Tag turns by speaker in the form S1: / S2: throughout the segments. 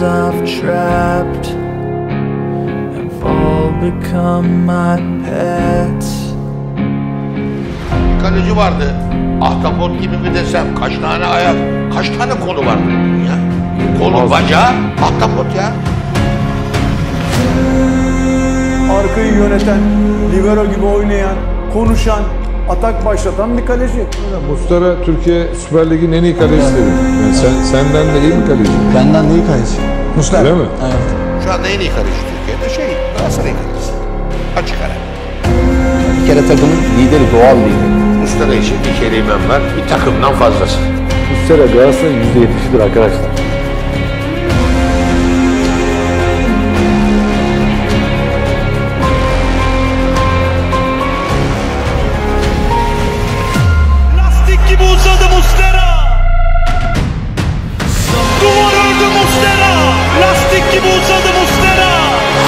S1: trapped have all become my pets.
S2: Kaleci vardı. Ahtapot gibi mi desem kaç tane ayak, kaç tane kolu vardı bunun ya? Kolu, bacağı, ahtapot ya.
S3: Arkayı yöneten, libero gibi oynayan, konuşan, atak başlatan bir kaleci.
S4: Mustara Türkiye Süper Lig'in en iyi kalecisi dedi. Yani sen, senden de iyi mi kaleci?
S5: Benden de iyi kaleci. Muslera.
S4: Öyle mi?
S5: Evet.
S2: Şu anda en iyi kaleci Türkiye'de şey, Galatasaray kalecisi. Açık ara.
S5: Bir kere takımın lideri, doğal lideri.
S2: Muslera için bir kelimem var, bir takımdan fazlası.
S3: Muslera Galatasaray'ın %70'dir arkadaşlar.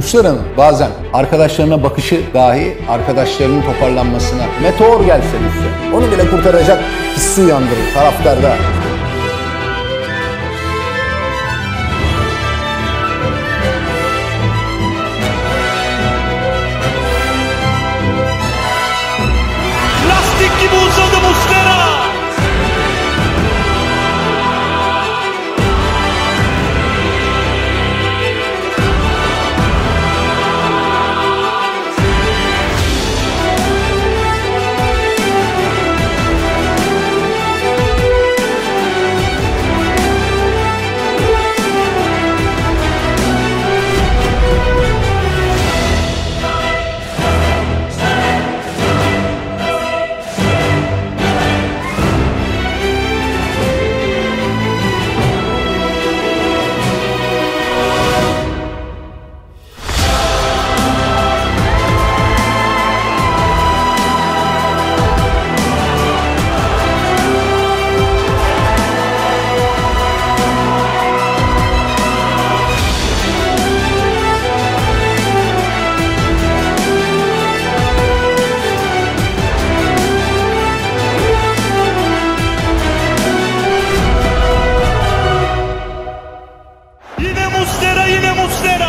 S5: Muslera'nın bazen arkadaşlarına bakışı dahi arkadaşlarının toparlanmasına meteor gelse düşse onu bile kurtaracak hissi uyandırır taraftarda. Yine Mustera, yine Mustera.